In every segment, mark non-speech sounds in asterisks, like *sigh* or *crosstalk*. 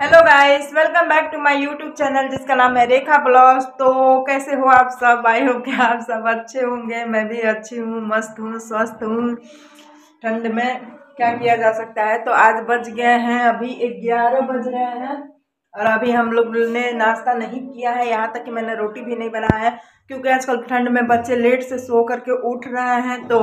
Hello guys welcome back to my YouTube channel जिसका नाम है रेखा ब्लॉग्स। तो कैसे हो आप सब? आई हो कि आप सब अच्छे होंगे। मैं भी अच्छी हूँ, मस्त हूँ, स्वस्थ हूँ। ठंड में क्या किया जा सकता है? तो आज बज गए हैं, अभी ग्यारह बज रहे हैं। और अभी हम लोग ने नाश्ता नहीं किया है। यहाँ तक कि मैंने रोटी भी नहीं बनाया है, क्योंकि आजकल ठंड में बच्चे लेट से सो करके उठ रहे हैं। तो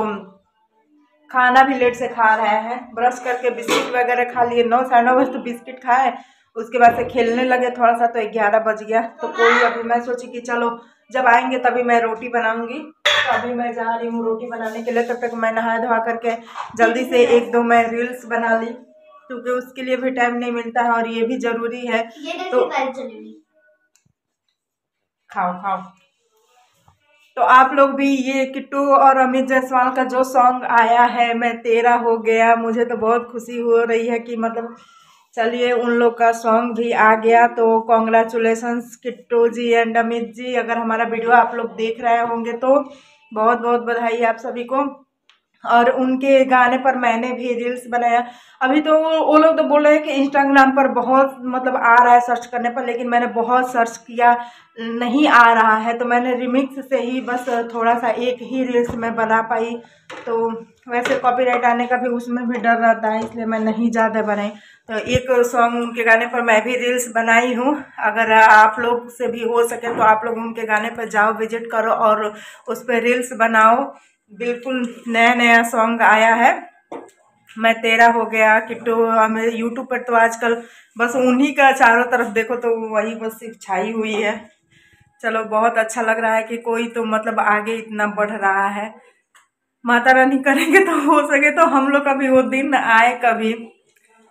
खाना भी लेट से खा रहे हैं। ब्रश करके बिस्किट वगैरह खा लिए। नौ, साढ़े नौ बजे तो बिस्किट खाए। उसके बाद से खेलने लगे थोड़ा सा तो ग्यारह बज गया। तो कोई अभी मैं सोची कि चलो जब आएँगे तभी मैं रोटी बनाऊँगी। तो अभी मैं जा रही हूँ रोटी बनाने के लिए। तब तक मैं नहा धोवा करके जल्दी से एक दो मैं रील्स बना ली क्योंकि उसके लिए भी टाइम नहीं मिलता है और ये भी ज़रूरी है। तो खाओ खाओ। तो आप लोग भी ये किट्टू और अमित जायसवाल का जो सॉन्ग आया है मैं तेरा हो गया मुझे तो बहुत खुशी हो रही है कि मतलब चलिए उन लोग का सॉन्ग भी आ गया तो कॉन्ग्रेचुलेसन्स किट्टू जी एंड अमित जी। अगर हमारा वीडियो आप लोग देख रहे होंगे तो बहुत बहुत बधाई आप सभी को। और उनके गाने पर मैंने भी रील्स बनाया। अभी तो वो लोग तो बोल रहे हैं कि इंस्टाग्राम पर बहुत मतलब आ रहा है सर्च करने पर, लेकिन मैंने बहुत सर्च किया, नहीं आ रहा है। तो मैंने रिमिक्स से ही बस थोड़ा सा एक ही रील्स में बना पाई। तो वैसे कॉपीराइट आने का भी उसमें भी डर रहता है, इसलिए मैं नहीं ज़्यादा बनाई। तो एक सॉन्ग उनके गाने पर मैं भी रील्स बनाई हूँ। अगर आप लोग से भी हो सके तो आप लोग उनके गाने पर जाओ विज़िट करो और उस पर रील्स बनाओ। बिल्कुल नया नया सॉन्ग आया है। मैं तेरा हो गया, किट्टू हमें यूट्यूब पर तो आजकल बस उन्हीं का चारों तरफ़ देखो तो वही बस छाई हुई है। चलो, बहुत अच्छा लग रहा है कि कोई तो मतलब आगे इतना बढ़ रहा है। माता रानी करेंगे तो हो सके तो हम लोग का भी वो दिन आए कभी।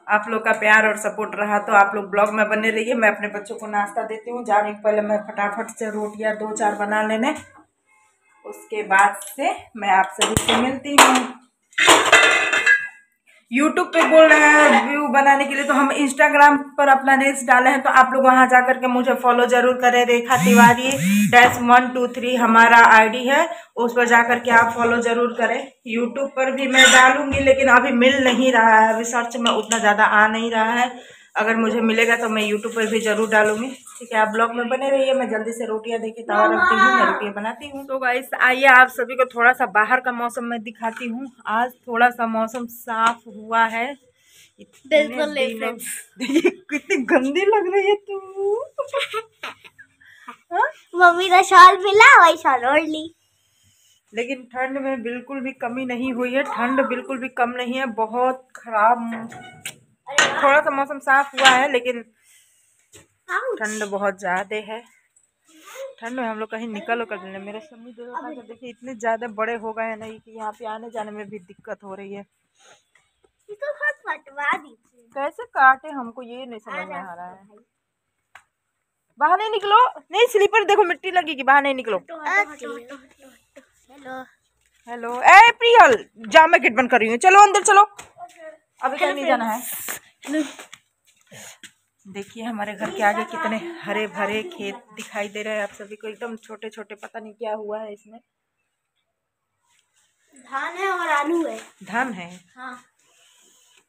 आप लोग का प्यार और सपोर्ट रहा तो आप लोग ब्लॉग में बने रहिए। मैं अपने बच्चों को नाश्ता देती हूँ। जाने के पहले मैं फटाफट से रोटियाँ दो चार बना लेने। उसके बाद से मैं आप सभी से मिलती हूँ। यूट्यूब पे बोल रहे हैं व्यू बनाने के लिए तो हम इंस्टाग्राम पर अपना रील्स डाले हैं तो आप लोग वहाँ जा करके मुझे फॉलो ज़रूर करें, Rekha Tiwari dash one two three हमारा आईडी है, उस पर जा करके आप फॉलो ज़रूर करें। यूट्यूब पर भी मैं डालूँगी, लेकिन अभी मिल नहीं रहा है, अभी सर्च में उतना ज़्यादा आ नहीं रहा है। अगर मुझे मिलेगा तो मैं यूट्यूब पर भी ज़रूर डालूँगी। ठीक है आप ब्लॉग में बने रहिए मैं जल्दी से रोटियाँ देखी तवा रखती हूँ मैं रोटियाँ बनाती हूँ। तो गाइस आइए आप सभी को थोड़ा सा बाहर का मौसम मैं दिखाती हूँ। आज थोड़ा सा मौसम साफ़ हुआ है। *laughs* देखिए कितनी गंदी लग रही है तू। हाँ? मम्मी का शॉल मिला वही शॉल ओढ़ ली। लेकिन ठंड में बिल्कुल भी कमी नहीं हुई है। ठंड बिल्कुल भी कम नहीं है बहुत खराब। थोड़ा सा मौसम साफ़ हुआ है लेकिन ठंड बहुत ज़्यादा है। ठंड में हम लोग कहीं निकल कर लें मेरे समी दो देखिए इतने ज़्यादा बड़े हो गए हैं नहीं कि यहाँ पे आने जाने में भी दिक्कत हो रही है। तो कैसे काटे हमको ये नहीं समझ में आ रहा है। बाहर नहीं निकलो। नहीं स्लीपर देखो मिट्टी लगेगी बाहर नहीं निकलो। हेलो। हेलो। ए प्रियल जा मैं गेट बंद कर रही हूँ। चलो अंदर चलो। अभी कहीं नहीं जाना है। देखिए हमारे घर के आगे कितने हरे भरे खेत दिखाई दे रहे हैं आप सभी को। एकदम छोटे छोटे पता नहीं क्या हुआ है इसमें। धान है और आलू है। धान है? हाँ।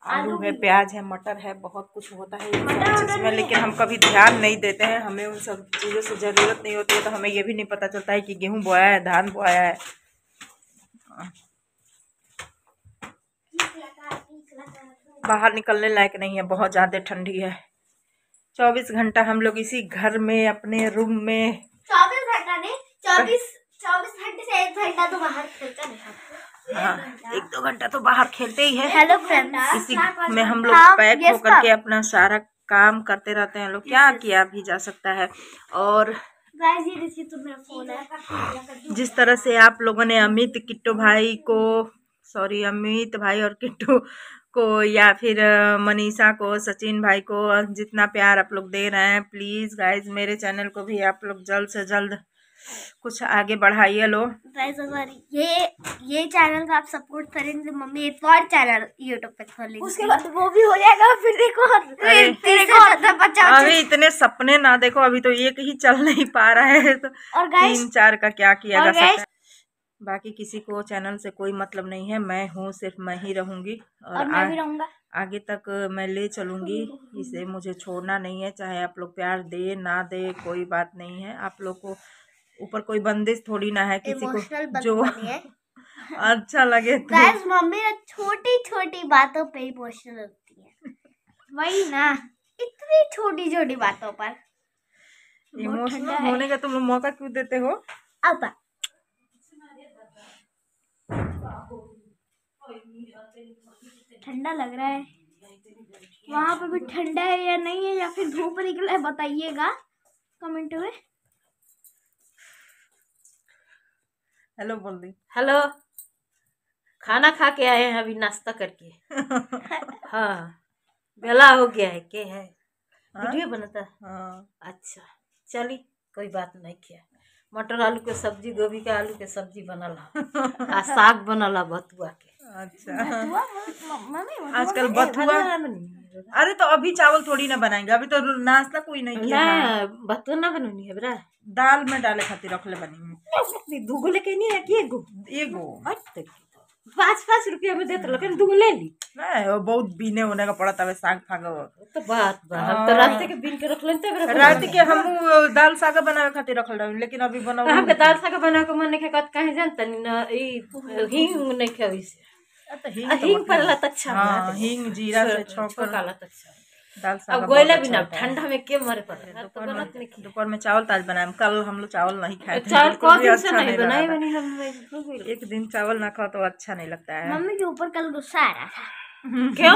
आलू है प्याज है मटर है बहुत कुछ होता है। इसमें लेकिन हम कभी ध्यान नहीं देते हैं। हमें उन सब चीज़ों से ज़रूरत नहीं होती है तो हमें ये भी नहीं पता चलता है कि गेहूँ बोया है धान बोया है। बाहर निकलने लायक नहीं है बहुत ज़्यादा ठंडी है। चौबीस घंटा हम लोग इसी घर में अपने रूम में। चौबीस घंटा नहीं चौबीस चौबीस घंटे से एक घंटा तो बाहर खेलते नहीं हाँ एक दो घंटा तो बाहर खेलते ही है। हेलो फ्रेंड्स इसी में हम लोग पैक होकर के अपना सारा काम करते रहते हैं। लोग क्या किया भी जा सकता है। और तो जिस तरह से आप लोगों ने अमित किट्टू भाई को सॉरी अमित भाई और किट्टू को या फिर मनीषा को सचिन भाई को जितना प्यार आप लोग दे रहे हैं प्लीज़ गाइज़ मेरे चैनल को भी आप लोग जल्द से जल्द कुछ आगे बढ़ाइए लो। ये ये चैनल का आप सपोर्ट करेंगे तो मम्मी एक और चैनल यूट्यूब पे खोलेंगे। उसके बाद वो भी हो जाएगा फिर देखो अभी इतने सपने ना देखो अभी तो एक ही चल नहीं पा रहा है। तो और तीन चार का क्या किया जा सकता है। बाकी किसी को चैनल से कोई मतलब नहीं है। मैं हूँ सिर्फ़ मैं ही रहूँगी और और मैं आ, भी रहूँगा। आगे तक मैं ले चलूँगी। इसे मुझे छोड़ना नहीं है। चाहे आप लोग प्यार दे ना दे कोई बात नहीं है। आप लोग को ऊपर कोई बंदिश थोड़ी ना है किसी को जो *laughs* अच्छा लगे तो। मम्मी छोटी छोटी बातों पे इमोशनल होती है। वही ना इतनी छोटी छोटी बातों पर। इमोशनल होने का तुम लोग मौका क्यों देते हो? अब ठंडा लग रहा है। वहाँ पे भी ठंडा है या नहीं है या फिर धूप निकला है बताइएगा। कमेंट में। हेलो बोल दी। हेलो। खाना खा के आए हैं अभी नाश्ता करके। *laughs* हाँ। बेला हो गया है के है? हाँ? वीडियो बनाता? हाँ। अच्छा। चली कोई बात नहीं किया? मटर आलू के सब्ज़ी गोभी के आलू के सब्ज़ी बनल। *laughs* आ साग बनल है बथुआ के। अच्छा। आजकल बथुआ बथुआ अरे तो अभी चावल थोड़ी ना बनाएँगे अभी तो नाश्ता कोई नहीं किया है। ना बथुआ ना बनूनी है बरा दाल में डाले खातिर रखले बनी। दूगो लेके नहीं है कि एगो? एगो। हट तक। की। पाँच पाँच रुपया में देते लेकिन दू ले ली। नहीं वो बहुत बीने होने का पड़ा तब साग फाग तो बात बा हम तो रात के बीन के रख लेते हैं रात के हम दाल साग बनावे खातिर रखल रही लेकिन अभी बनाओ हमके दाल साग बना के मन नहीं कहत कहीं जानता नहीं ना ई हिंग नहीं खावी से हिंग पर हींग तो हींग बटन- पड़ला त अच्छा हाँ हिंग जीरा से छौंक कर लत अच्छा। दाल अब गोयला अच्छा भी ना ठंडा में के मरे पड़े तो दोपहर में नहीं। दोपहर में चावल ताज बनाए कल हम लोग चावल नहीं खाए चावल को भी दिन से अच्छा नहीं बनाए बनी हम एक दिन चावल ना खाओ तो अच्छा नहीं लगता है। मम्मी के ऊपर कल गुस्सा आ रहा था। *laughs* क्यों?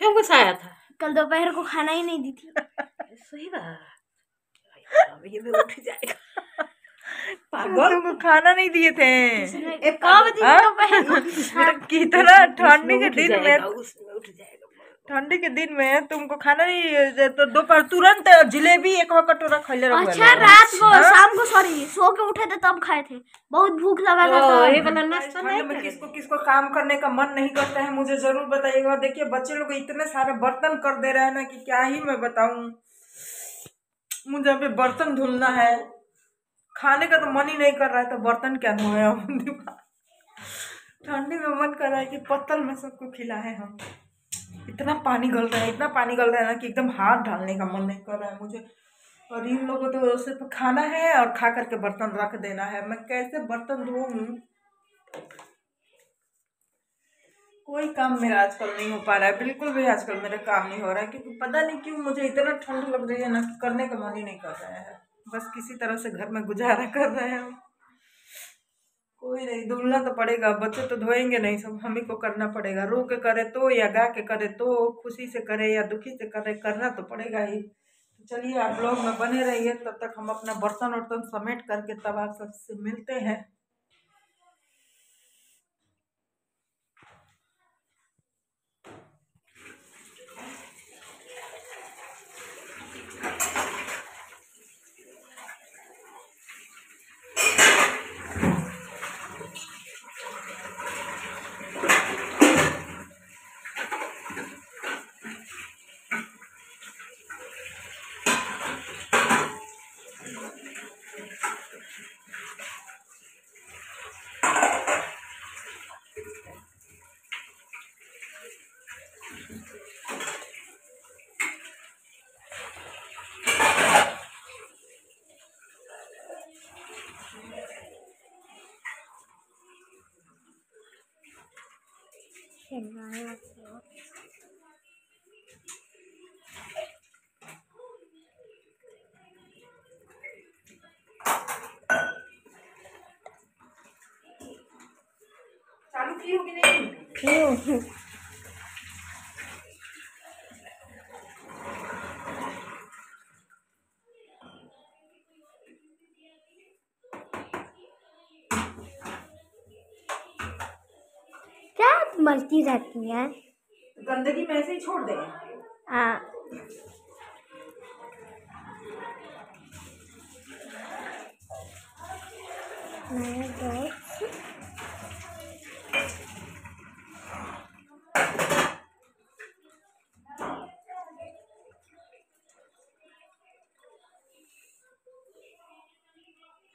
क्यों गुस्सा आया था? कल दोपहर को खाना ही नहीं दी थी। *laughs* सही बात। ये भी उठ जाएगा। *laughs* पागल। तुमको खाना नहीं दिए थे। एक कब दी हाँ? कितना ठंडी के दिन में उठ जाएगा। ठंडी के दिन में तुमको खाना नहीं तो दोपहर तुरंत जिलेबी एक और कटोरा खैले अच्छा रात को शाम को सॉरी सो के उठे थे तब खाए थे। बहुत भूख लगा था तब। ये वाला नाश्ता नहीं में किसको किसको काम करने का मन नहीं करता है मुझे ज़रूर बताइएगा देखिए बच्चे लोग इतने सारे बर्तन कर दे रहे हैं ना कि क्या ही मैं बताऊँ। मुझे अभी बर्तन धुलना है। खाने का तो मन ही नहीं कर रहा है तो बर्तन क्या धोए हम? *laughs* ठंडी में मन कर रहा है कि पत्तल में सबको खिलाए हम। इतना पानी गल रहा है, इतना पानी गल रहा है ना कि एकदम हाथ डालने का मन नहीं कर रहा है मुझे। और इन लोगों को तो सिर्फ़ खाना है और खा करके बर्तन रख देना है। मैं कैसे बर्तन धोऊं? कोई काम मेरा आजकल नहीं हो पा रहा है। बिल्कुल भी आजकल मेरा काम नहीं हो रहा है, क्योंकि पता नहीं क्यों मुझे इतना ठंड लग रही है ना करने का मन ही नहीं कर रहा है। बस किसी तरह से घर में गुजारा कर रहे हैं। कोई नहीं धुलना तो पड़ेगा, बच्चे तो धोएँगे नहीं, सब हम ही को करना पड़ेगा। रो के करे तो या गा के करे तो खुशी से करे या दुखी से करे, करना तो पड़ेगा ही। तो चलिए, आप ब्लॉग में बने रहिए, तब तक हम अपना बर्तन वर्तन समेट करके तब आप सबसे मिलते हैं। 이렇게 나눠놨어요. 자루 비우기는 비우. मलती रहती है। गंदगी में ऐसे ही छोड़ दें। हाँ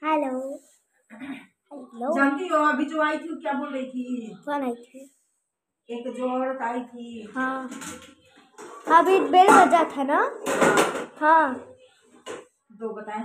हेलो लो जानती हो अभी जो आई थी क्या बोल रही थी? कौन आई थी? एक जो औरत आई थी। हाँ। हाँ अभी बेल बजा था ना? हाँ। दो बताएँ।